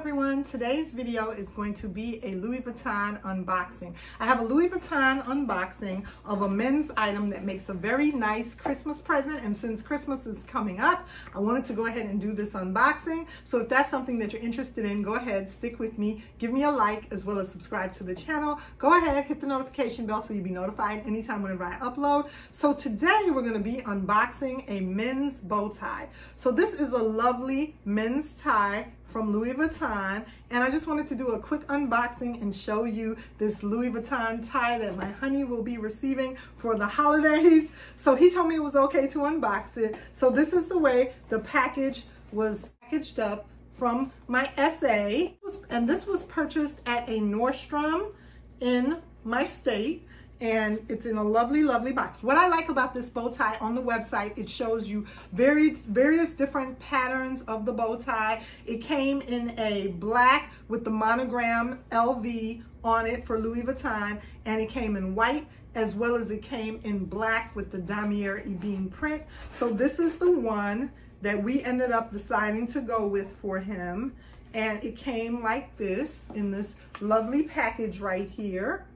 everyone. Today's video is going to be a Louis Vuitton unboxing. I have a Louis Vuitton unboxing of a men's item that makes a very nice Christmas present and since Christmas is coming up, I wanted to go ahead and do this unboxing. So if that's something that you're interested in, go ahead, stick with me, give me a like as well as subscribe to the channel. Go ahead, hit the notification bell so you'll be notified anytime whenever I upload. So today we're gonna be unboxing a men's bow tie. So this is a lovely men's tie from Louis Vuitton and I just wanted to do a quick unboxing and show you this Louis Vuitton tie that my honey will be receiving for the holidays. So he told me it was okay to unbox it. So this is the way the package was packaged up from my SA and this was purchased at a Nordstrom in my state and it's in a lovely, lovely box. What I like about this bow tie on the website, it shows you various, various different patterns of the bow tie. It came in a black with the monogram LV on it for Louis Vuitton, and it came in white as well as it came in black with the Damier Ebene print. So this is the one that we ended up deciding to go with for him. And it came like this in this lovely package right here.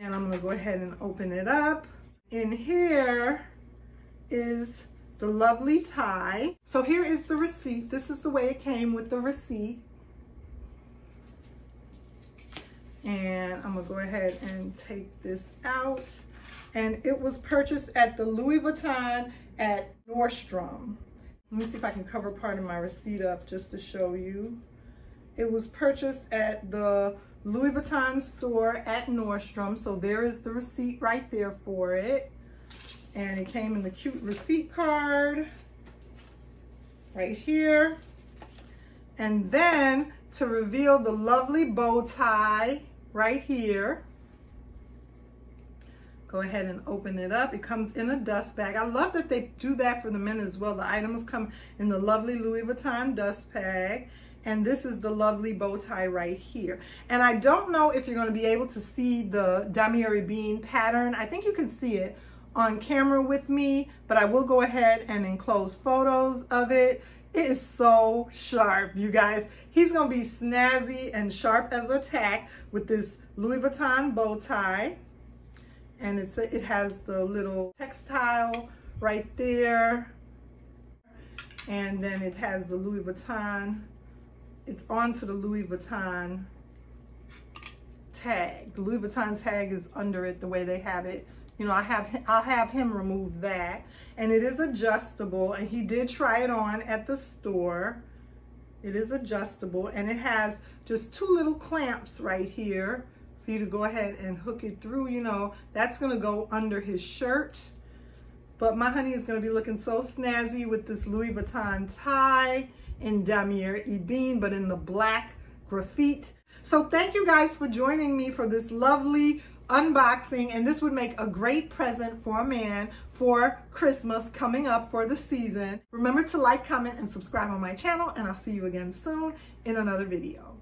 And I'm gonna go ahead and open it up. In here is the lovely tie. So here is the receipt. This is the way it came with the receipt. And I'm gonna go ahead and take this out. And it was purchased at the Louis Vuitton at Nordstrom. Let me see if I can cover part of my receipt up just to show you. It was purchased at the Louis Vuitton store at Nordstrom. So there is the receipt right there for it. And it came in the cute receipt card right here. And then to reveal the lovely bow tie right here, go ahead and open it up. It comes in a dust bag. I love that they do that for the men as well. The items come in the lovely Louis Vuitton dust bag and this is the lovely bow tie right here. And I don't know if you're gonna be able to see the Damier Ebene pattern. I think you can see it on camera with me, but I will go ahead and enclose photos of it. It is so sharp, you guys. He's gonna be snazzy and sharp as a tack with this Louis Vuitton bow tie. And it's it has the little textile right there. And then it has the Louis Vuitton it's onto the Louis Vuitton tag. The Louis Vuitton tag is under it the way they have it. You know, I have I'll have him remove that. And it is adjustable and he did try it on at the store. It is adjustable and it has just two little clamps right here for you to go ahead and hook it through. You know, that's gonna go under his shirt. But my honey is gonna be looking so snazzy with this Louis Vuitton tie in Damier Ebene, but in the black graphite. So thank you guys for joining me for this lovely unboxing and this would make a great present for a man for Christmas coming up for the season. Remember to like, comment, and subscribe on my channel and I'll see you again soon in another video.